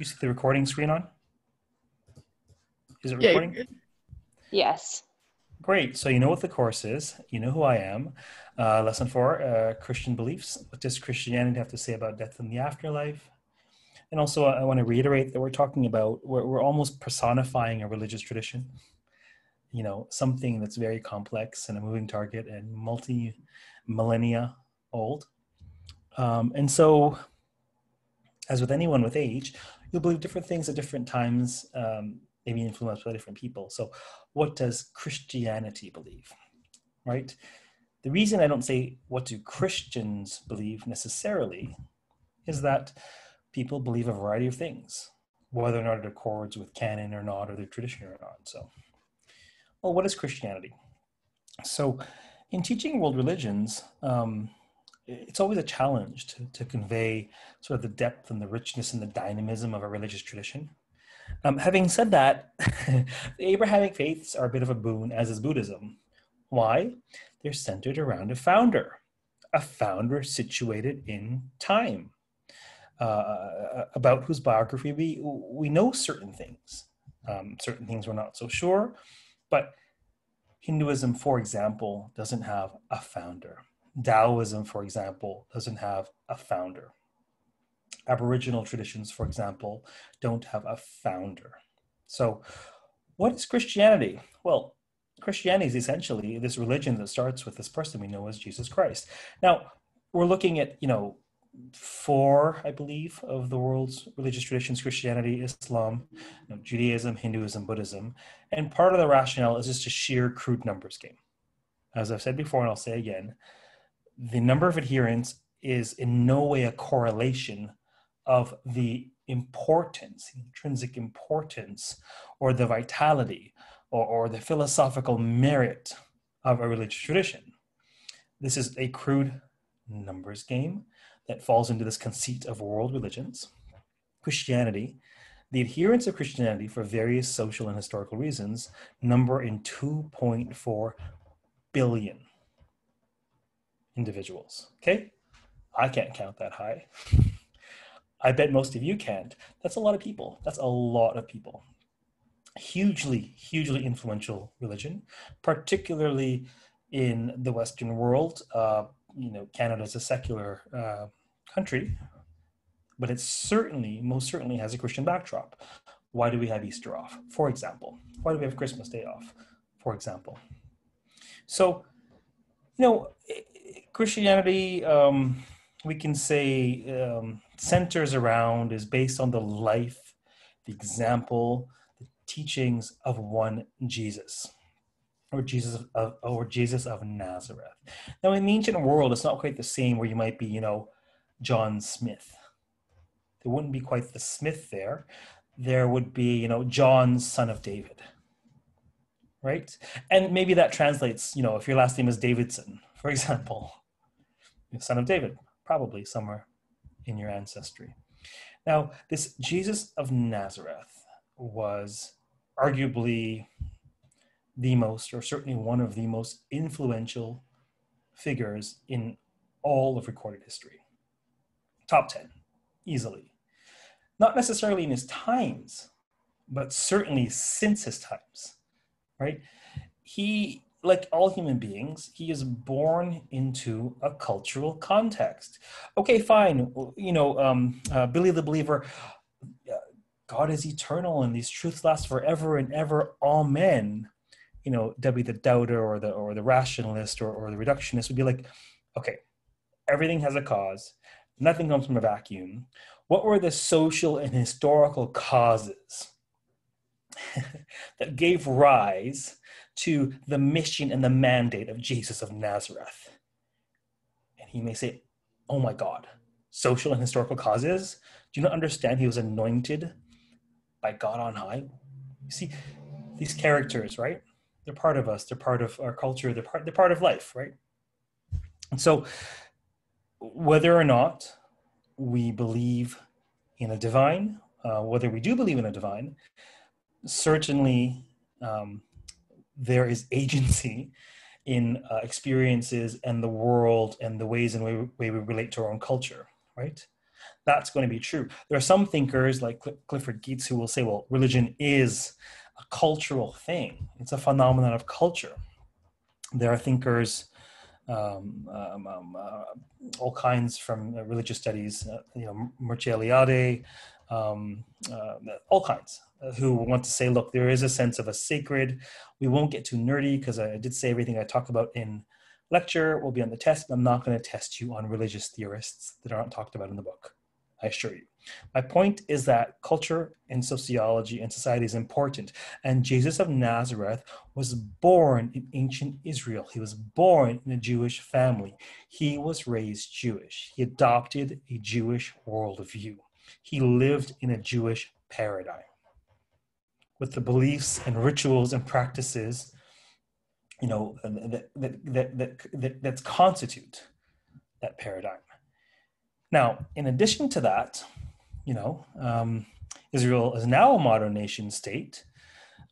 you see the recording screen on? Is it recording? Yeah, Yes. Great. So you know what the course is. You know who I am. Uh, lesson four: uh, Christian beliefs. What does Christianity have to say about death and the afterlife? And also, I want to reiterate that we're talking about we're, we're almost personifying a religious tradition. You know, something that's very complex and a moving target and multi millennia old. Um, and so, as with anyone with age, you'll believe different things at different times. Um, maybe influenced by different people. So, what does Christianity believe? Right? The reason I don't say what do Christians believe necessarily is that people believe a variety of things, whether or not it accords with canon or not, or their tradition or not. So, well, what is Christianity? So, in teaching world religions, um, it's always a challenge to, to convey sort of the depth and the richness and the dynamism of a religious tradition um, having said that, the Abrahamic faiths are a bit of a boon, as is Buddhism. Why? They're centered around a founder, a founder situated in time, uh, about whose biography we, we know certain things. Um, certain things we're not so sure, but Hinduism, for example, doesn't have a founder. Taoism, for example, doesn't have a founder. Aboriginal traditions, for example, don't have a founder. So, what is Christianity? Well, Christianity is essentially this religion that starts with this person we know as Jesus Christ. Now, we're looking at, you know, four, I believe, of the world's religious traditions Christianity, Islam, you know, Judaism, Hinduism, Buddhism. And part of the rationale is just a sheer crude numbers game. As I've said before, and I'll say again, the number of adherents is in no way a correlation of the importance, intrinsic importance, or the vitality, or, or the philosophical merit of a religious tradition. This is a crude numbers game that falls into this conceit of world religions. Christianity, the adherents of Christianity for various social and historical reasons number in 2.4 billion individuals. Okay? I can't count that high. I bet most of you can't. That's a lot of people. That's a lot of people. Hugely, hugely influential religion, particularly in the Western world. Uh, you know, Canada is a secular uh, country, but it certainly, most certainly, has a Christian backdrop. Why do we have Easter off, for example? Why do we have Christmas Day off, for example? So, you know, Christianity, um, we can say, um, centers around is based on the life, the example, the teachings of one Jesus, or Jesus of or Jesus of Nazareth. Now, in the ancient world, it's not quite the same where you might be, you know, John Smith. There wouldn't be quite the Smith there. There would be, you know, John, son of David. Right? And maybe that translates, you know, if your last name is Davidson, for example, son of David, probably somewhere in your ancestry. Now, this Jesus of Nazareth was arguably the most, or certainly one of the most influential figures in all of recorded history. Top 10, easily. Not necessarily in his times, but certainly since his times, right? He like all human beings, he is born into a cultural context. Okay, fine. You know, um, uh, Billy the Believer, uh, God is eternal and these truths last forever and ever. Amen. You know, Debbie the doubter or the or the rationalist or, or the reductionist would be like, okay, everything has a cause. Nothing comes from a vacuum. What were the social and historical causes that gave rise to the mission and the mandate of Jesus of Nazareth. And he may say, Oh my God, social and historical causes? Do you not understand he was anointed by God on high? You see, these characters, right? They're part of us, they're part of our culture, they're part, they're part of life, right? And so, whether or not we believe in a divine, uh, whether we do believe in a divine, certainly um, there is agency in uh, experiences and the world and the ways in way, we relate to our own culture, right? That's going to be true. There are some thinkers like Clifford Geertz who will say, well, religion is a cultural thing, it's a phenomenon of culture. There are thinkers, um, um, um, uh, all kinds from uh, religious studies, uh, you know, Mircea Eliade, um, uh, all kinds, who want to say, look, there is a sense of a sacred. We won't get too nerdy because I did say everything I talk about in lecture will be on the test, but I'm not going to test you on religious theorists that aren't talked about in the book. I assure you. My point is that culture and sociology and society is important. And Jesus of Nazareth was born in ancient Israel. He was born in a Jewish family. He was raised Jewish. He adopted a Jewish worldview. He lived in a Jewish paradigm with the beliefs and rituals and practices you know that that that that, that, constitute that paradigm now, in addition to that, you know, um, Israel is now a modern nation state,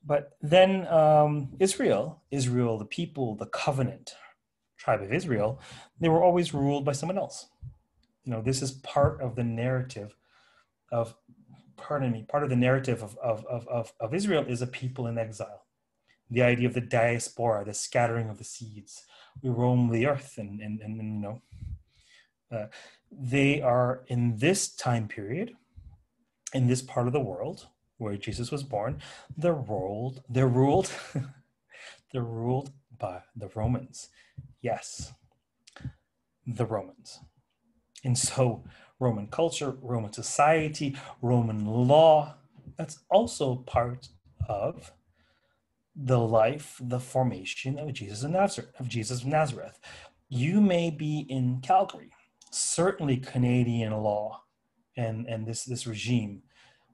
but then um, Israel, Israel, the people, the covenant, tribe of Israel, they were always ruled by someone else. You know, this is part of the narrative of, pardon me, part of the narrative of, of, of, of Israel is a people in exile. The idea of the diaspora, the scattering of the seeds. We roam the earth and, and, and, and you know, uh, they are in this time period, in this part of the world where Jesus was born, they're ruled, they're ruled, they're ruled by the Romans. Yes, the Romans. And so Roman culture, Roman society, Roman law, that's also part of the life, the formation of Jesus of Nazareth, of Jesus of Nazareth. You may be in Calgary certainly Canadian law and, and this, this regime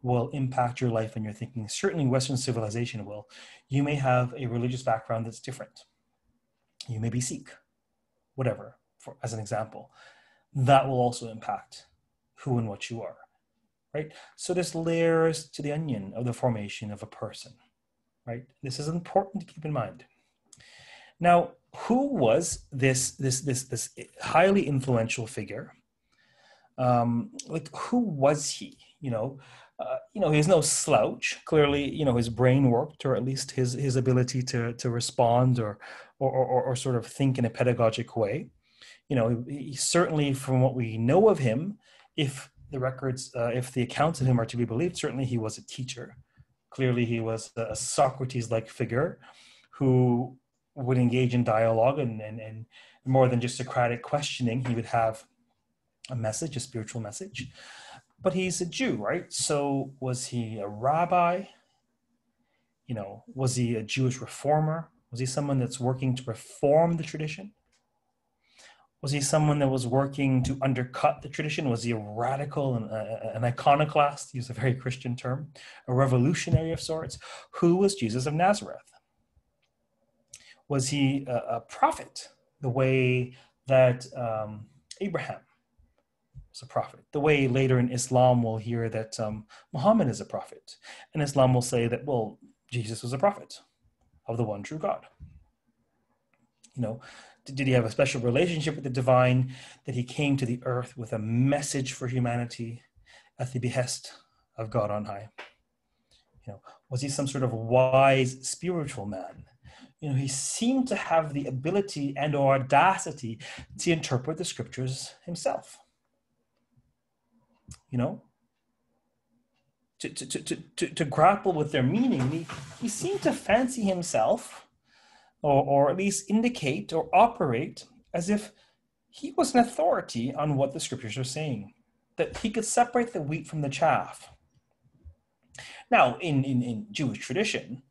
will impact your life and your thinking. Certainly Western civilization will. You may have a religious background that's different. You may be Sikh, whatever, for, as an example. That will also impact who and what you are, right? So there's layers to the onion of the formation of a person, right? This is important to keep in mind. Now, who was this this this this highly influential figure? Um, like who was he? You know, uh, you know, he's no slouch. Clearly, you know, his brain worked, or at least his his ability to to respond or or or, or sort of think in a pedagogic way. You know, he, he certainly, from what we know of him, if the records, uh, if the accounts of him are to be believed, certainly he was a teacher. Clearly, he was a Socrates-like figure who would engage in dialogue and, and, and more than just Socratic questioning, he would have a message, a spiritual message. But he's a Jew, right? So was he a rabbi? You know, was he a Jewish reformer? Was he someone that's working to reform the tradition? Was he someone that was working to undercut the tradition? Was he a radical and uh, an iconoclast? Use a very Christian term, a revolutionary of sorts. Who was Jesus of Nazareth? was he a, a prophet the way that um, Abraham was a prophet? The way later in Islam we'll hear that um, Muhammad is a prophet. And Islam will say that, well, Jesus was a prophet of the one true God. You know, did he have a special relationship with the divine that he came to the earth with a message for humanity at the behest of God on high? You know, was he some sort of wise spiritual man you know, he seemed to have the ability and audacity to interpret the scriptures himself. You know, to, to, to, to, to grapple with their meaning, he, he seemed to fancy himself, or, or at least indicate or operate as if he was an authority on what the scriptures are saying, that he could separate the wheat from the chaff. Now, in, in, in Jewish tradition,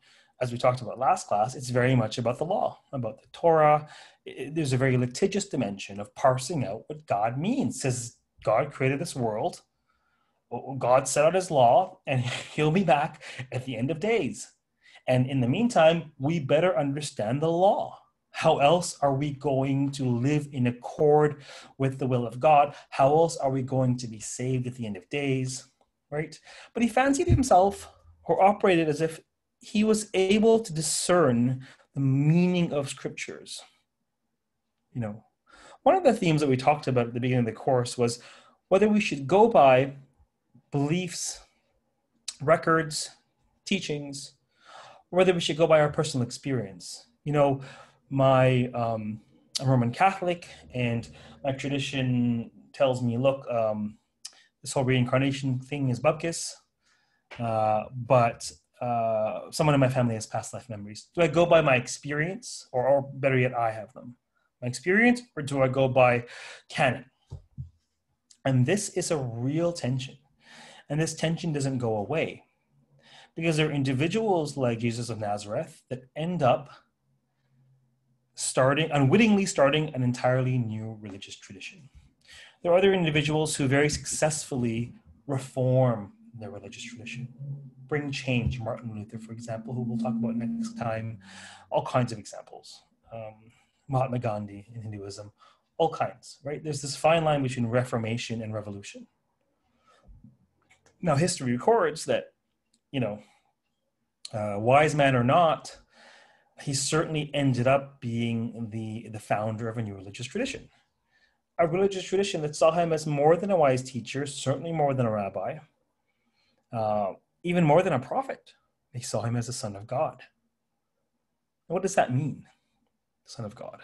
as we talked about last class, it's very much about the law, about the Torah. It, there's a very litigious dimension of parsing out what God means. says God created this world, God set out his law, and he'll be back at the end of days. And in the meantime, we better understand the law. How else are we going to live in accord with the will of God? How else are we going to be saved at the end of days? Right? But he fancied himself or operated as if he was able to discern the meaning of scriptures. You know, one of the themes that we talked about at the beginning of the course was whether we should go by beliefs, records, teachings, or whether we should go by our personal experience. You know, my um, I'm Roman Catholic, and my tradition tells me, look, um, this whole reincarnation thing is bupkis, uh, but uh, someone in my family has past life memories. Do I go by my experience, or, or better yet, I have them? My experience, or do I go by canon? And this is a real tension. And this tension doesn't go away because there are individuals like Jesus of Nazareth that end up starting, unwittingly starting an entirely new religious tradition. There are other individuals who very successfully reform their religious tradition, bring change. Martin Luther, for example, who we'll talk about next time, all kinds of examples. Um, Mahatma Gandhi in Hinduism, all kinds, right? There's this fine line between reformation and revolution. Now, history records that, you know, uh, wise man or not, he certainly ended up being the, the founder of a new religious tradition. A religious tradition that saw him as more than a wise teacher, certainly more than a rabbi, uh, even more than a prophet. They saw him as a son of God. what does that mean, son of God?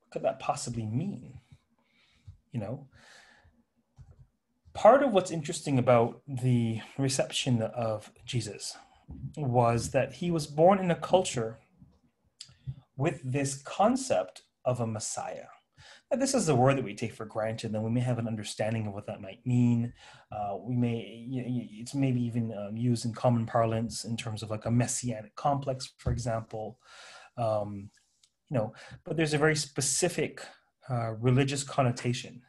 What could that possibly mean? You know, part of what's interesting about the reception of Jesus was that he was born in a culture with this concept of a Messiah. Now, this is a word that we take for granted, and we may have an understanding of what that might mean. Uh, we may, you know, it's maybe even um, used in common parlance in terms of like a messianic complex, for example. Um, you know, but there's a very specific uh, religious connotation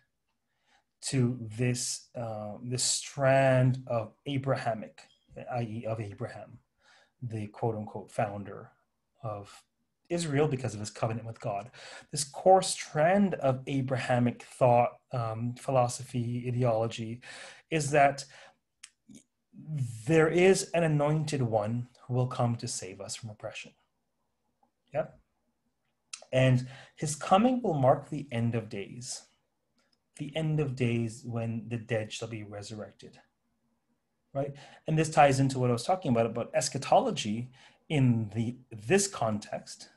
to this uh, this strand of Abrahamic, i.e., of Abraham, the quote unquote founder of Israel because of his covenant with God. This core strand of Abrahamic thought, um, philosophy, ideology is that there is an anointed one who will come to save us from oppression. Yeah. And his coming will mark the end of days, the end of days when the dead shall be resurrected. Right? And this ties into what I was talking about about eschatology in the this context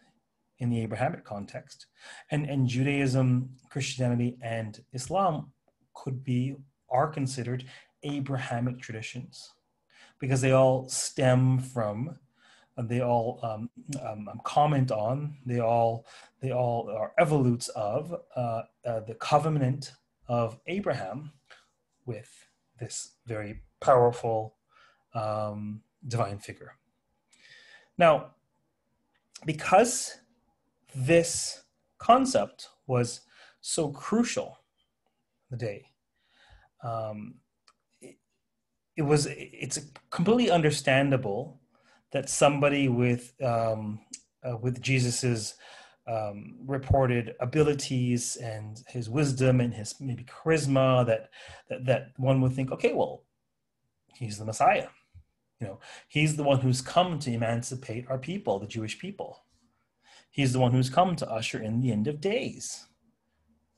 in the Abrahamic context. And, and Judaism, Christianity, and Islam could be, are considered Abrahamic traditions because they all stem from, they all um, um, um, comment on, they all, they all are evolutes of uh, uh, the covenant of Abraham with this very powerful um, divine figure. Now, because this concept was so crucial the day. Um, it, it, was it's completely understandable that somebody with um, uh, with Jesus's um, reported abilities and his wisdom and his maybe charisma that, that that one would think, okay, well, he's the Messiah. You know, he's the one who's come to emancipate our people, the Jewish people. He's the one who's come to usher in the end of days.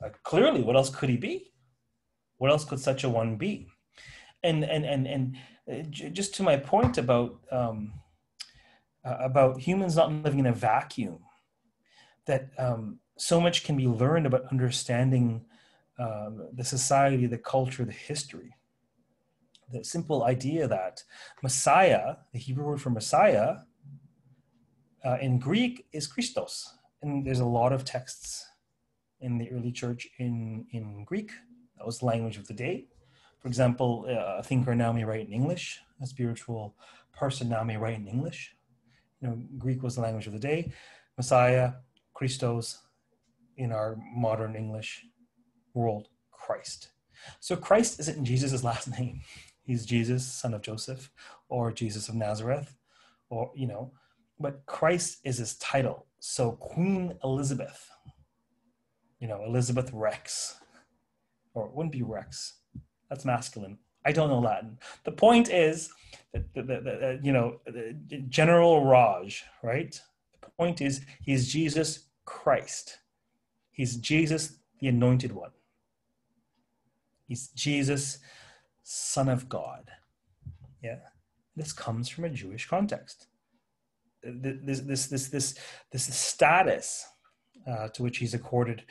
Uh, clearly, what else could he be? What else could such a one be? And and and and uh, just to my point about um, uh, about humans not living in a vacuum, that um, so much can be learned about understanding uh, the society, the culture, the history. The simple idea that Messiah, the Hebrew word for Messiah, uh, in Greek is Christos. And there's a lot of texts in the early church in, in Greek. That was the language of the day. For example, uh, thinker now may write in English, a spiritual person now may write in English. You know, Greek was the language of the day. Messiah, Christos, in our modern English world, Christ. So Christ isn't Jesus' last name. He's Jesus, son of Joseph, or Jesus of Nazareth, or, you know, but Christ is his title. So Queen Elizabeth, you know, Elizabeth Rex, or it wouldn't be Rex. That's masculine. I don't know Latin. The point is that, that, that, that you know, General Raj, right? Point is he's Jesus Christ. He's Jesus, the anointed one. He's Jesus, Son of God. Yeah. This comes from a Jewish context. This, this, this, this, this status uh, to which he's accorded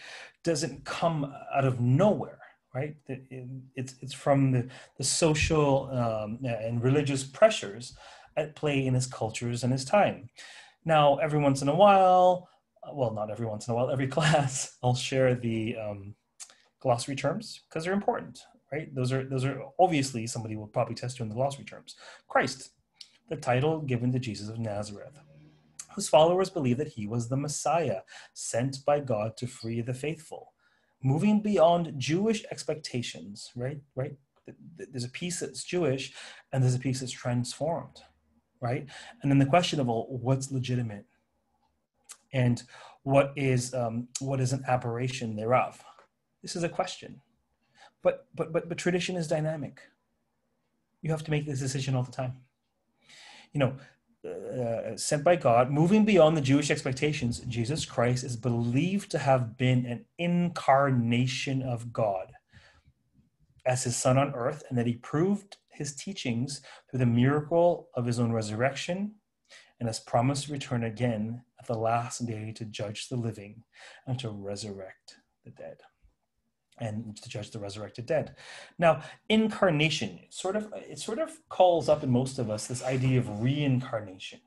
doesn't come out of nowhere, right? It's, it's from the, the social um, and religious pressures at play in his cultures and his time. Now, every once in a while, well, not every once in a while, every class, I'll share the um, glossary terms because they're important, right? Those are those are obviously somebody will probably test you in the glossary terms. Christ, the title given to Jesus of Nazareth, whose followers believe that he was the Messiah sent by God to free the faithful, moving beyond Jewish expectations, right? Right? There's a piece that's Jewish, and there's a piece that's transformed, right? And then the question of well, what's legitimate, and what is um, what is an aberration thereof. This is a question, but but but but tradition is dynamic. You have to make this decision all the time. You know, uh, sent by God, moving beyond the Jewish expectations, Jesus Christ is believed to have been an incarnation of God as his son on earth, and that he proved his teachings through the miracle of his own resurrection and has promised to return again at the last day to judge the living and to resurrect the dead and to judge the resurrected dead. Now, incarnation sort of it sort of calls up in most of us this idea of reincarnation.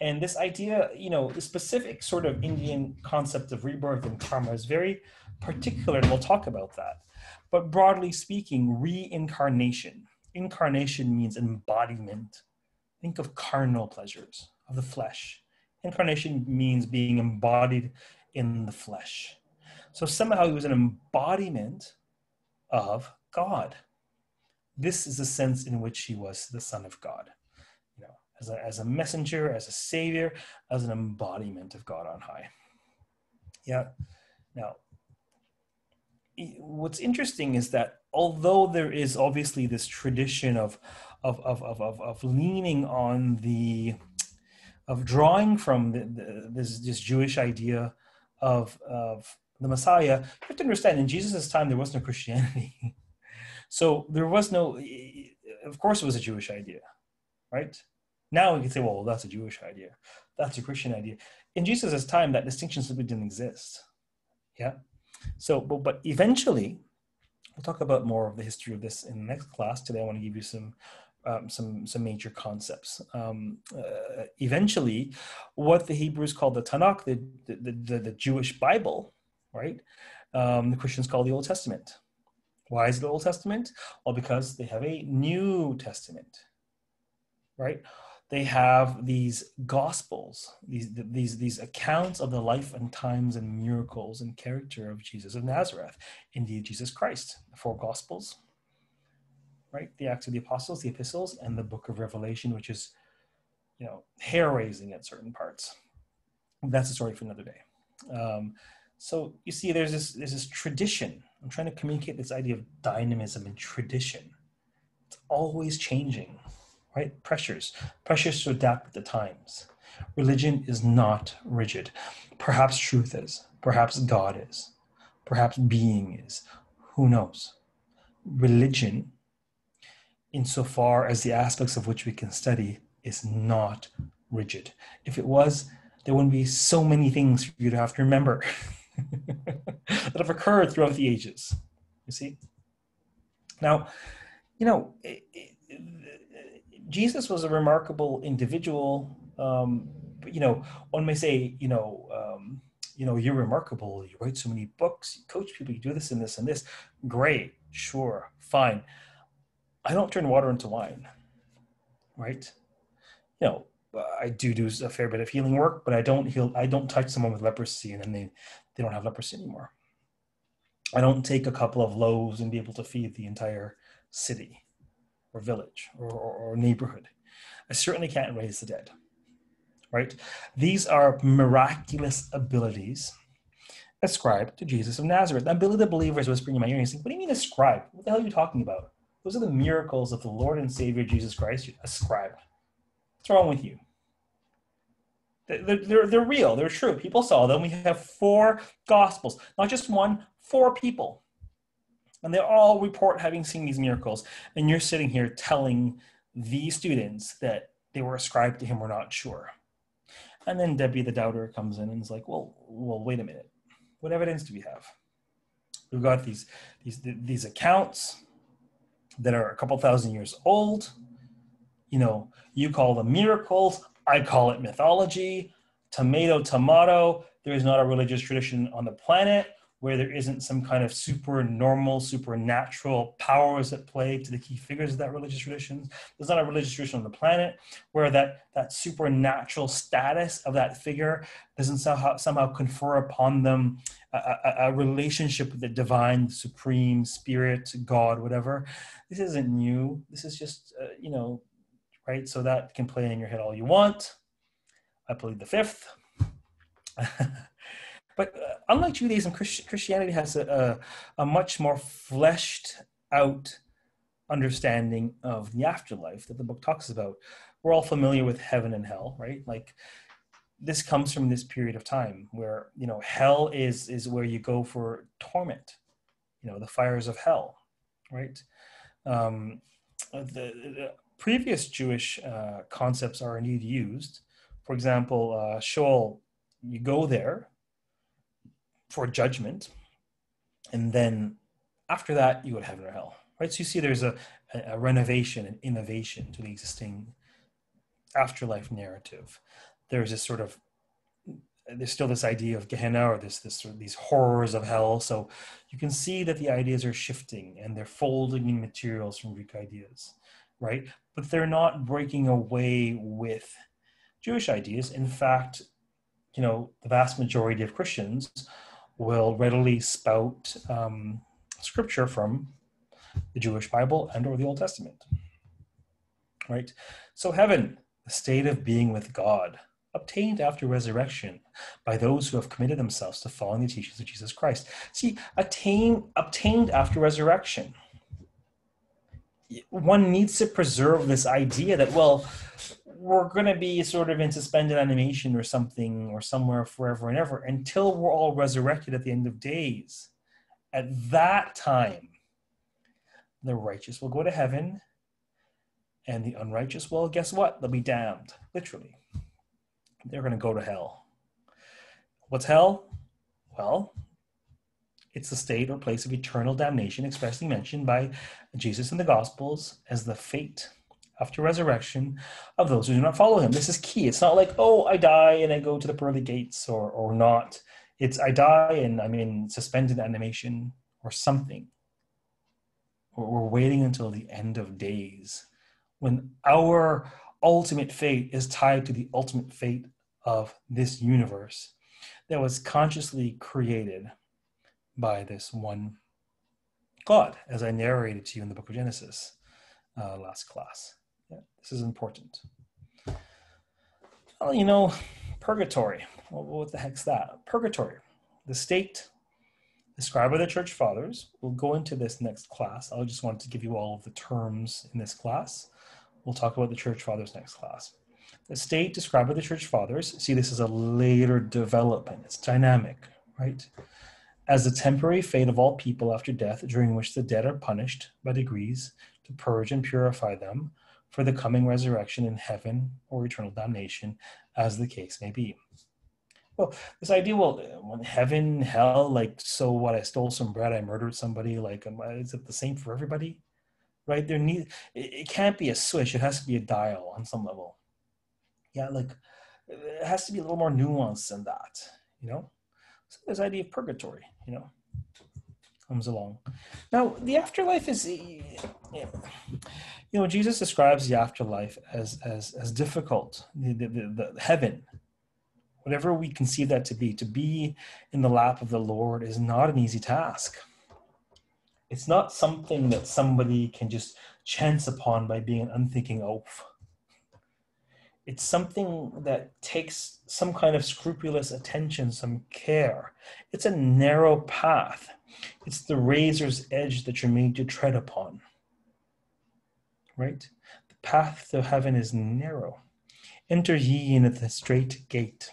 And this idea, you know, the specific sort of Indian concept of rebirth and karma is very particular, and we'll talk about that. But broadly speaking, reincarnation. Incarnation means embodiment. Think of carnal pleasures of the flesh. Incarnation means being embodied in the flesh. So somehow he was an embodiment of God. This is the sense in which he was the Son of God. You know, as a, as a messenger, as a savior, as an embodiment of God on high. Yeah. Now, what's interesting is that although there is obviously this tradition of of of of, of, of leaning on the of drawing from the, the, this this Jewish idea of of the Messiah, you have to understand in Jesus' time there was no Christianity. so there was no, of course, it was a Jewish idea, right? Now we can say, well, that's a Jewish idea, that's a Christian idea. In Jesus' time, that distinction simply didn't exist. Yeah. So, but, but eventually, we'll talk about more of the history of this in the next class. Today, I want to give you some um, some some major concepts. Um, uh, eventually, what the Hebrews call the Tanakh, the the, the, the Jewish Bible, right? Um, the Christians call the Old Testament. Why is it the Old Testament? Well, because they have a New Testament, right? They have these gospels, these these these accounts of the life and times and miracles and character of Jesus of Nazareth, indeed Jesus Christ. The four gospels, right? The Acts of the Apostles, the Epistles, and the Book of Revelation, which is, you know, hair raising at certain parts. That's a story for another day. Um, so you see, there's this there's this tradition. I'm trying to communicate this idea of dynamism and tradition. It's always changing, right? Pressures, pressures to adapt with the times. Religion is not rigid. Perhaps truth is. Perhaps God is. Perhaps being is. Who knows? Religion, insofar as the aspects of which we can study, is not rigid. If it was, there wouldn't be so many things for you to have to remember. that have occurred throughout the ages. You see? Now, you know, it, it, Jesus was a remarkable individual. Um, you know, one may say, you know, um, you know, you're remarkable. You write so many books. You coach people. You do this and this and this. Great, sure, fine. I don't turn water into wine, right? You know, I do do a fair bit of healing work, but I don't heal. I don't touch someone with leprosy and then they they don't have leprosy anymore. I don't take a couple of loaves and be able to feed the entire city or village or, or, or neighborhood. I certainly can't raise the dead. Right? These are miraculous abilities ascribed to Jesus of Nazareth. Now, Billy the believer is whispering in my ear and saying, What do you mean ascribed? What the hell are you talking about? Those are the miracles of the Lord and Savior Jesus Christ ascribed. What's wrong with you? They're, they're, they're real, they're true. People saw them. We have four gospels, not just one, four people. And they all report having seen these miracles. And you're sitting here telling these students that they were ascribed to him we're not sure. And then Debbie the doubter comes in and is like, well, well, wait a minute. What evidence do we have? We've got these, these, these accounts that are a couple thousand years old. You know, you call them miracles. I call it mythology. Tomato, tomato. There is not a religious tradition on the planet where there isn't some kind of super normal, supernatural powers at play to the key figures of that religious tradition. There's not a religious tradition on the planet where that, that supernatural status of that figure doesn't somehow, somehow confer upon them a, a, a relationship with the divine, supreme spirit, God, whatever. This isn't new. This is just, uh, you know, right? So that can play in your head all you want. I plead the fifth. But uh, unlike Judaism, Christ- Christianity has a, a, a, much more fleshed out understanding of the afterlife that the book talks about. We're all familiar with heaven and hell, right? Like this comes from this period of time where you know hell is is where you go for torment, you know the fires of hell, right? Um, the, the previous Jewish uh, concepts are indeed used. For example, uh, Sheol, you go there for judgment. And then after that, you would heaven or hell, right? So you see there's a, a renovation and innovation to the existing afterlife narrative. There's this sort of there's still this idea of Gehenna or this this sort of these horrors of hell. So you can see that the ideas are shifting and they're folding in materials from Greek ideas, right? But they're not breaking away with Jewish ideas. In fact, you know, the vast majority of Christians will readily spout um, scripture from the Jewish Bible and or the Old Testament. Right? So heaven, the state of being with God, obtained after resurrection by those who have committed themselves to following the teachings of Jesus Christ. See, attain, obtained after resurrection. One needs to preserve this idea that, well, we're going to be sort of in suspended animation or something or somewhere forever and ever until we're all resurrected at the end of days. At that time, the righteous will go to heaven and the unrighteous will, guess what? They'll be damned, literally. They're going to go to hell. What's hell? Well, it's the state or place of eternal damnation expressly mentioned by Jesus in the Gospels as the fate after resurrection of those who do not follow him. This is key. It's not like, oh, I die and I go to the pearly gates or, or not. It's I die and I'm in suspended animation or something. Or we're waiting until the end of days when our ultimate fate is tied to the ultimate fate of this universe that was consciously created by this one God, as I narrated to you in the book of Genesis uh, last class. Yeah, this is important. Well, you know, purgatory. Well, what the heck's that? Purgatory, the state described by the church fathers. We'll go into this next class. I just wanted to give you all of the terms in this class. We'll talk about the church fathers next class. The state described by the church fathers, see this is a later development. It's dynamic, right? As the temporary fate of all people after death, during which the dead are punished by degrees to purge and purify them, for the coming resurrection in heaven or eternal damnation, as the case may be. Well, this idea, well, when heaven, hell, like, so what? I stole some bread, I murdered somebody. Like, is it the same for everybody? Right? There need it, it can't be a switch. It has to be a dial on some level. Yeah, like it has to be a little more nuanced than that. You know, so this idea of purgatory. You know, comes along. Now, the afterlife is. You know jesus describes the afterlife as as as difficult the, the, the, the, heaven whatever we conceive that to be to be in the lap of the lord is not an easy task it's not something that somebody can just chance upon by being an unthinking oaf it's something that takes some kind of scrupulous attention some care it's a narrow path it's the razor's edge that you're made to tread upon right? The path to heaven is narrow. Enter ye in at the strait gate.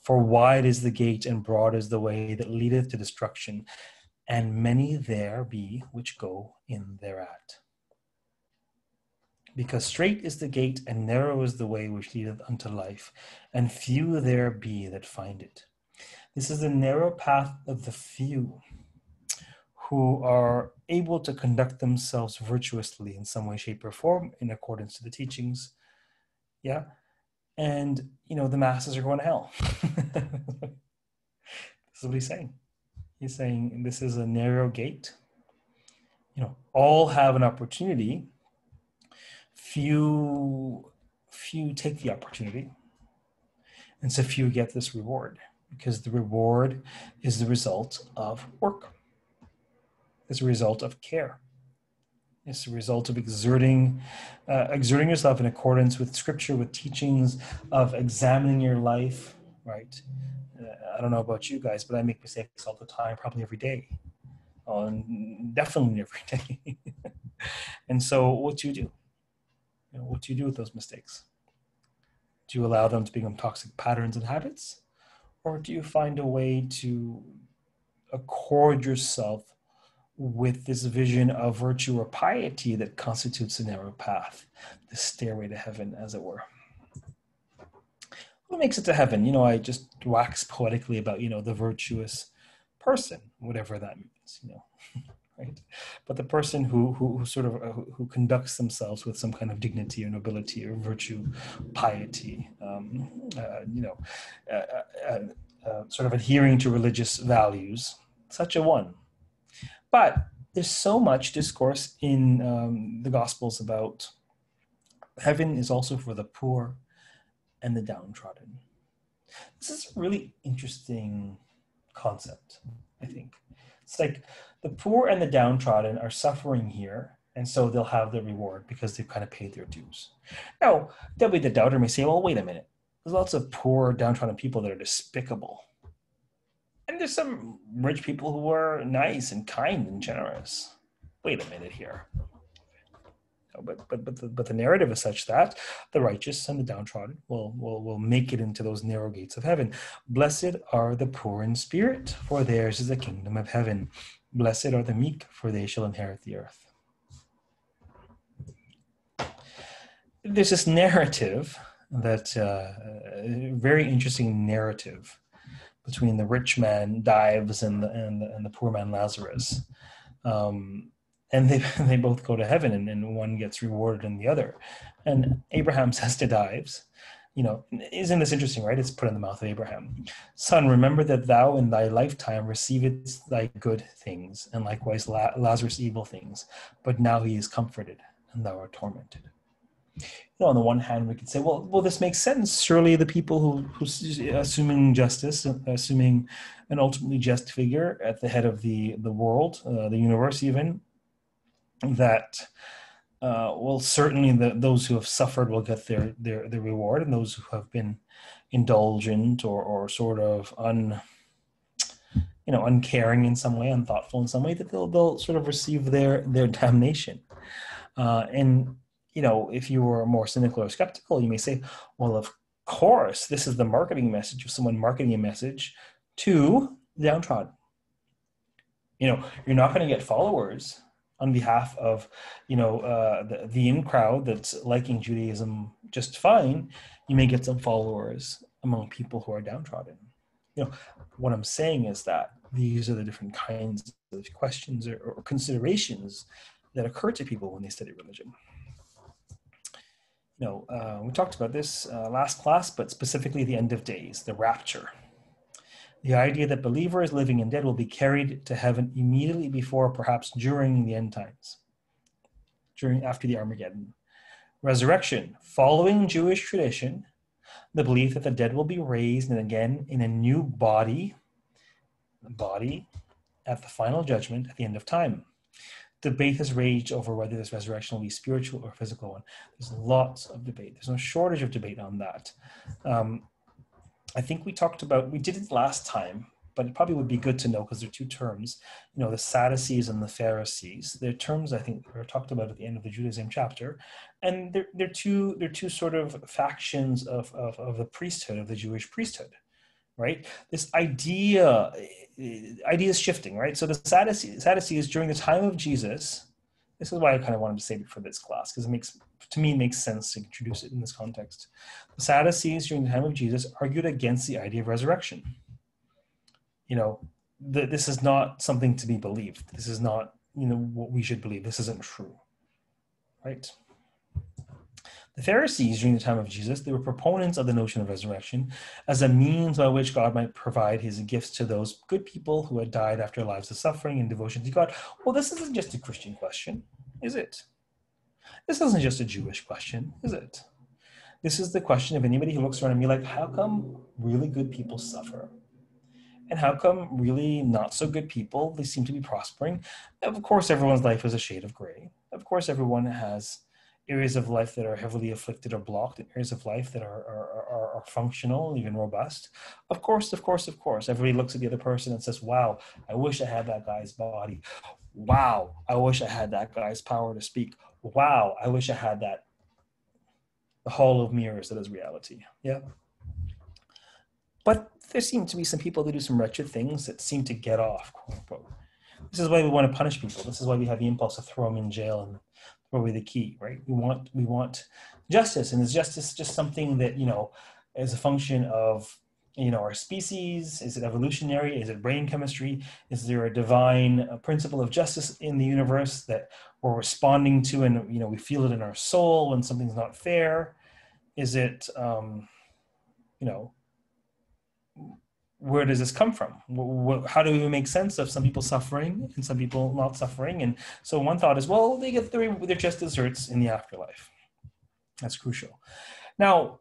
For wide is the gate and broad is the way that leadeth to destruction, and many there be which go in thereat. Because strait is the gate, and narrow is the way which leadeth unto life, and few there be that find it. This is the narrow path of the few who are able to conduct themselves virtuously in some way, shape, or form in accordance to the teachings. Yeah. And, you know, the masses are going to hell. this is what he's saying. He's saying this is a narrow gate. You know, all have an opportunity. Few, few take the opportunity. And so few get this reward because the reward is the result of work is a result of care. It's a result of exerting, uh, exerting yourself in accordance with scripture, with teachings, of examining your life, right? Uh, I don't know about you guys, but I make mistakes all the time, probably every day. Oh, definitely every day. and so, what do you do? You know, what do you do with those mistakes? Do you allow them to become toxic patterns and habits? Or do you find a way to accord yourself with this vision of virtue or piety that constitutes a narrow path, the stairway to heaven, as it were. What makes it to heaven? You know, I just wax poetically about, you know, the virtuous person, whatever that means, you know, right? But the person who, who, who sort of, uh, who conducts themselves with some kind of dignity or nobility or virtue, piety, um, uh, you know, uh, uh, uh sort of adhering to religious values, such a one, but there's so much discourse in um, the Gospels about heaven is also for the poor and the downtrodden. This is a really interesting concept, I think. It's like the poor and the downtrodden are suffering here, and so they'll have the reward because they've kind of paid their dues. Now, there'll the doubter may say, well, wait a minute. There's lots of poor, downtrodden people that are despicable and there's some rich people who are nice and kind and generous. Wait a minute here. But but but the, but the narrative is such that the righteous and the downtrodden will, will will make it into those narrow gates of heaven. Blessed are the poor in spirit, for theirs is the kingdom of heaven. Blessed are the meek, for they shall inherit the earth. There's this narrative that uh, very interesting narrative between the rich man Dives and the and the, and the poor man Lazarus, um, and they they both go to heaven, and, and one gets rewarded in the other. And Abraham says to Dives, you know, isn't this interesting, right? It's put in the mouth of Abraham. Son, remember that thou in thy lifetime receivedst thy good things, and likewise Lazarus evil things, but now he is comforted, and thou art tormented you know, on the one hand, we could say, well, well, this makes sense. Surely the people who, who assuming justice, assuming an ultimately just figure at the head of the the world, uh, the universe, even that. Uh, well, certainly the, those who have suffered will get their, their, their reward, and those who have been indulgent or, or sort of un, you know, uncaring in some way, unthoughtful in some way, that they'll, they'll sort of receive their, their damnation. Uh, and you know, if you were more cynical or skeptical, you may say, well, of course, this is the marketing message of someone marketing a message to the downtrodden. You know, you're not going to get followers on behalf of, you know, uh, the, the in crowd that's liking Judaism just fine. You may get some followers among people who are downtrodden. You know, what I'm saying is that these are the different kinds of questions or, or considerations that occur to people when they study religion you know, uh, we talked about this uh, last class, but specifically the end of days, the rapture. The idea that believers living and dead will be carried to heaven immediately before, perhaps during the end times, during after the Armageddon. Resurrection, following Jewish tradition, the belief that the dead will be raised and again in a new body, body at the final judgment at the end of time debate has raged over whether this resurrection will be spiritual or physical one. There's lots of debate. There's no shortage of debate on that. Um, I think we talked about, we did it last time, but it probably would be good to know because they're two terms, you know, the Sadducees and the Pharisees. They're terms I think are talked about at the end of the Judaism chapter. And they're, they're, two, they're two sort of factions of, of, of the priesthood, of the Jewish priesthood. right? This idea, eh, idea is shifting, right? So the Sadducees, Sadducees during the time of Jesus, this is why I kind of wanted to save it for this class because it makes, to me, makes sense to introduce it in this context. The Sadducees during the time of Jesus argued against the idea of resurrection. You know, the, this is not something to be believed. This is not, you know, what we should believe. This isn't true, right? The Pharisees, during the time of Jesus, they were proponents of the notion of resurrection as a means by which God might provide his gifts to those good people who had died after lives of suffering and devotion to God. Well, this isn't just a Christian question, is it? This isn't just a Jewish question, is it? This is the question of anybody who looks around and be like, how come really good people suffer? And how come really not so good people, they seem to be prospering? Of course, everyone's life is a shade of gray. Of course, everyone has areas of life that are heavily afflicted or blocked, and areas of life that are, are, are, are, functional, even robust. Of course, of course, of course. Everybody looks at the other person and says, wow, I wish I had that guy's body. Wow, I wish I had that guy's power to speak. Wow, I wish I had that. The hall of mirrors that is reality. Yeah. But there seem to be some people that do some wretched things that seem to get off, quote unquote. This is why we want to punish people. This is why we have the impulse to throw them in jail and probably the key, right? We want we want justice, and is justice just something that you know is a function of you know our species? Is it evolutionary? Is it brain chemistry? Is there a divine principle of justice in the universe that we're responding to, and you know we feel it in our soul when something's not fair? Is it um, you know where does this come from? How do we make sense of some people suffering and some people not suffering? And so one thought is, well, they get their, their just desserts in the afterlife. That's crucial. Now,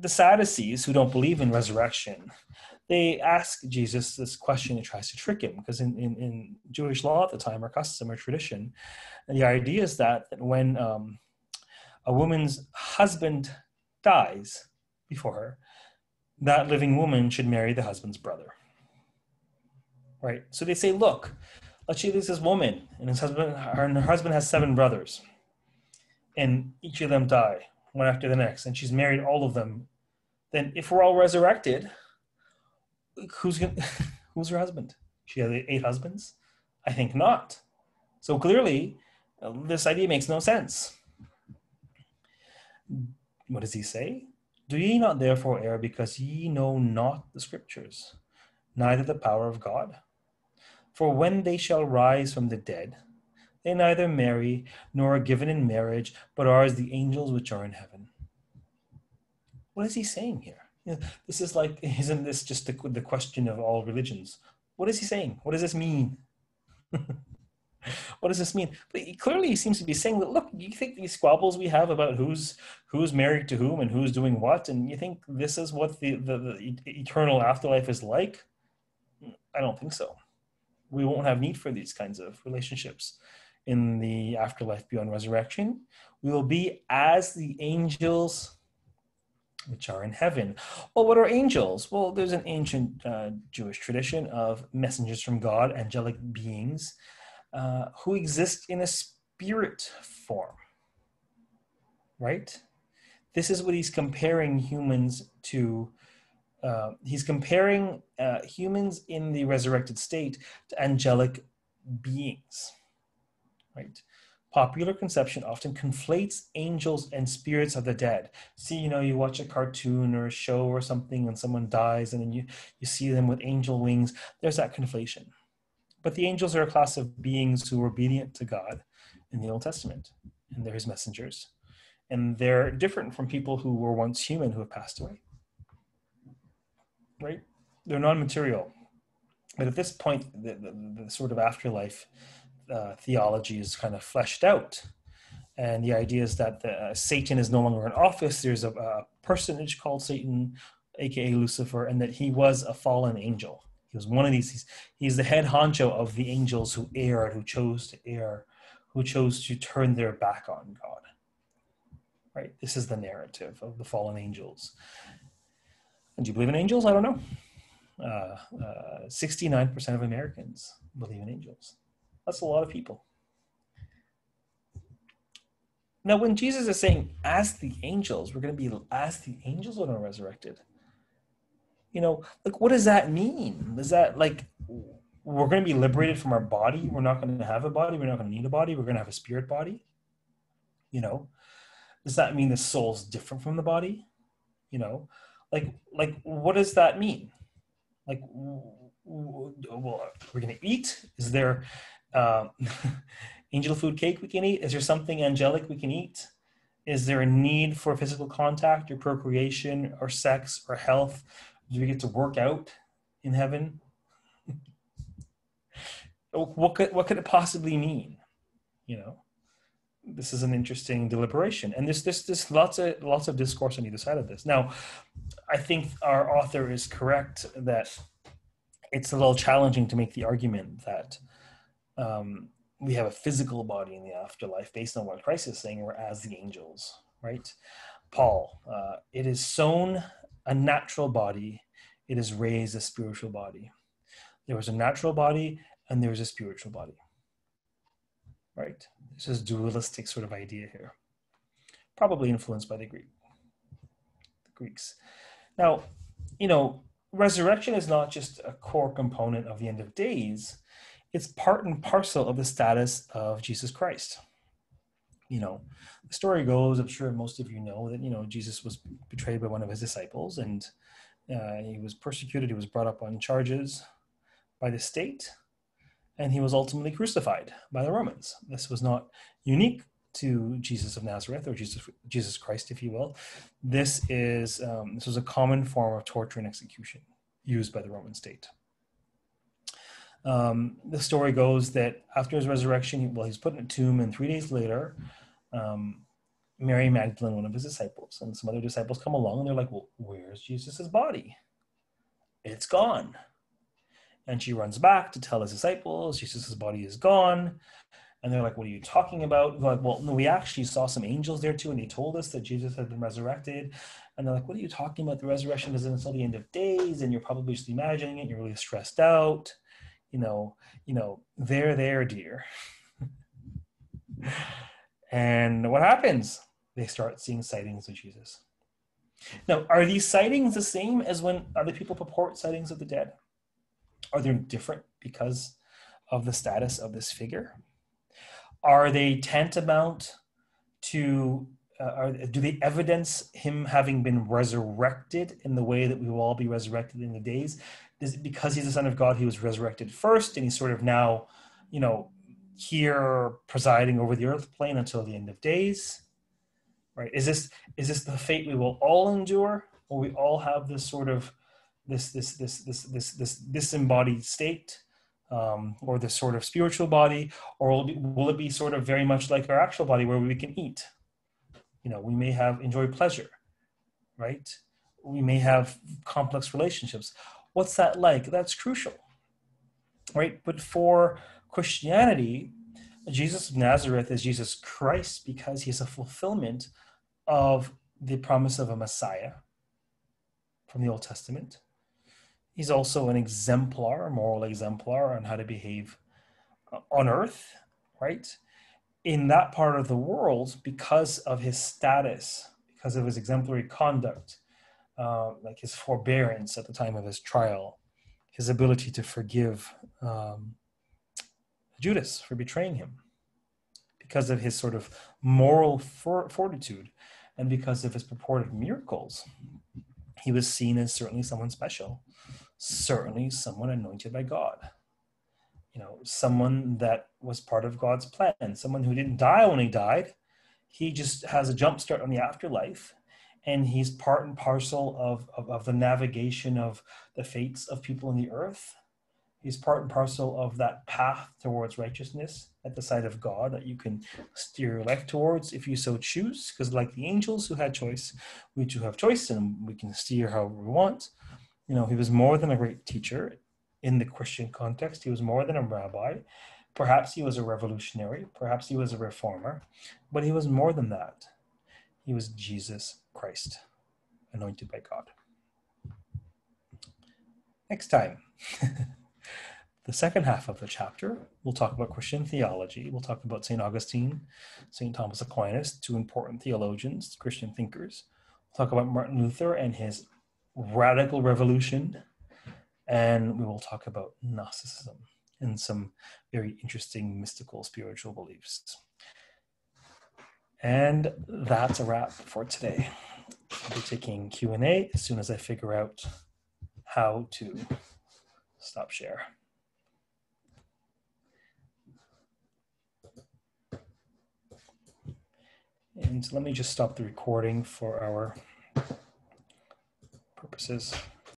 the Sadducees who don't believe in resurrection, they ask Jesus this question and tries to trick him because in, in, in, Jewish law at the time or custom or tradition, the idea is that, when um, a woman's husband dies before her, that living woman should marry the husband's brother. Right? So they say, look, let's say there's this woman, and his husband, her, and her husband has seven brothers, and each of them die one after the next, and she's married all of them. Then, if we're all resurrected, who's gonna, who's her husband? She has eight husbands? I think not. So clearly, this idea makes no sense. What does he say? Do ye not therefore err because ye know not the scriptures, neither the power of God? For when they shall rise from the dead, they neither marry nor are given in marriage, but are as the angels which are in heaven. What is he saying here? This is like, isn't this just the, the question of all religions? What is he saying? What does this mean? what does this mean? But he clearly he seems to be saying that look, you think these squabbles we have about who's who's married to whom and who's doing what, and you think this is what the, the, the eternal afterlife is like? I don't think so. We won't have need for these kinds of relationships in the afterlife beyond resurrection. We will be as the angels which are in heaven. Well, what are angels? Well, there's an ancient uh, Jewish tradition of messengers from God, angelic beings uh, who exist in a spirit form, right? This is what he's comparing humans to. Uh, he's comparing uh, humans in the resurrected state to angelic beings, right? Popular conception often conflates angels and spirits of the dead. See, you know, you watch a cartoon or a show or something and someone dies and then you, you see them with angel wings. There's that conflation but the angels are a class of beings who are obedient to God in the Old Testament, and they're his messengers. And they're different from people who were once human who have passed away. Right? They're non material. But at this point, the, the, the sort of afterlife uh, theology is kind of fleshed out. And the idea is that the, uh, Satan is no longer in office. There's a, a personage called Satan, aka Lucifer, and that he was a fallen angel he was one of these. He's, he's the head honcho of the angels who erred, who chose to err, who chose to turn their back on God. Right? This is the narrative of the fallen angels. And do you believe in angels? I don't know. Uh, uh, 69% of Americans believe in angels. That's a lot of people. Now, when Jesus is saying, as the angels, we're going to be as the angels when we're resurrected, you know, like what does that mean? Does that like we're going to be liberated from our body? We're not going to have a body. We're not going to need a body. We're going to have a spirit body. You know, does that mean the soul's different from the body? You know, like like what does that mean? Like, well, we're going to eat. Is there uh, angel food cake we can eat? Is there something angelic we can eat? Is there a need for physical contact or procreation or sex or health? Do we get to work out in heaven? what could what could it possibly mean? You know, this is an interesting deliberation, and there's there's, there's lots of lots of discourse on either side of this. Now, I think our author is correct that it's a little challenging to make the argument that um, we have a physical body in the afterlife based on what Christ is saying, we're as the angels, right? Paul, uh, it is sown a natural body, it is raised a spiritual body. There was a natural body and there was a spiritual body, right? This is dualistic sort of idea here, probably influenced by the Greek, the Greeks. Now, you know, resurrection is not just a core component of the end of days it's part and parcel of the status of Jesus Christ. You know, the story goes, I'm sure most of you know, that, you know, Jesus was betrayed by one of his disciples and uh, he was persecuted. He was brought up on charges by the state and he was ultimately crucified by the Romans. This was not unique to Jesus of Nazareth or Jesus Jesus Christ, if you will. This is um, this was a common form of torture and execution used by the Roman state. Um, the story goes that after his resurrection, well, he's put in a tomb, and three days later, um, Mary Magdalene, one of his disciples, and some other disciples come along, and they're like, "Well, where's Jesus' body? It's gone." And she runs back to tell his disciples, Jesus' body is gone. And they're like, What are you talking about? Like, Well, no, we actually saw some angels there too, and they told us that Jesus had been resurrected. And they're like, What are you talking about? The resurrection isn't until the end of days, and you're probably just imagining it, you're really stressed out you know, you know, there, there, dear. and what happens? They start seeing sightings of Jesus. Now, are these sightings the same as when other people purport sightings of the dead? Are they different because of the status of this figure? Are they tantamount to, uh, are, do they evidence him having been resurrected in the way that we will all be resurrected in the days? Is because he's the son of God, he was resurrected first, and he's sort of now, you know, here presiding over the earth plane until the end of days. Right? Is this is this the fate we will all endure? Will we all have this sort of this this this this this this disembodied state? Um, or this sort of spiritual body, or will be, will it be sort of very much like our actual body where we can eat? You know, we may have enjoy pleasure, right? We may have complex relationships what's that like? That's crucial, right? But for Christianity, Jesus of Nazareth is Jesus Christ because he's a fulfillment of the promise of a Messiah from the Old Testament. He's also an exemplar, a moral exemplar on how to behave uh, on earth, right? In that part of the world, because of his status, because of his exemplary conduct, uh, like his forbearance at the time of his trial, his ability to forgive um, Judas for betraying him, because of his sort of moral for- fortitude, and because of his purported miracles. He was seen as certainly someone special, certainly someone anointed by God. You know, someone that was part of God's plan, someone who didn't die when he died. He just has a jump start on the afterlife and he's part and parcel of, of, of, the navigation of the fates of people in the earth. He's part and parcel of that path towards righteousness at the side of God that you can steer your life towards if you so choose. Because, like the angels who had choice, we too have choice and we can steer however we want. You know, he was more than a great teacher in the Christian context, he was more than a rabbi. Perhaps he was a revolutionary, perhaps he was a reformer, but he was more than that. He was Jesus Christ, anointed by God. Next time, the second half of the chapter, we'll talk about Christian theology. We'll talk about St. Augustine, St. Thomas Aquinas, two important theologians, Christian thinkers. We'll talk about Martin Luther and his radical revolution, and we will talk about Gnosticism and some very interesting mystical spiritual beliefs. And that's a wrap for today. I'll be taking Q&A as soon as I figure out how to stop share. And let me just stop the recording for our purposes.